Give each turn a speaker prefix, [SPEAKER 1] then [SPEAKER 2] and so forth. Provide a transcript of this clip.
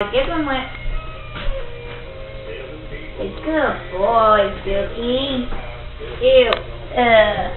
[SPEAKER 1] Give him went. It's good boy, Billy. Ew. Uh.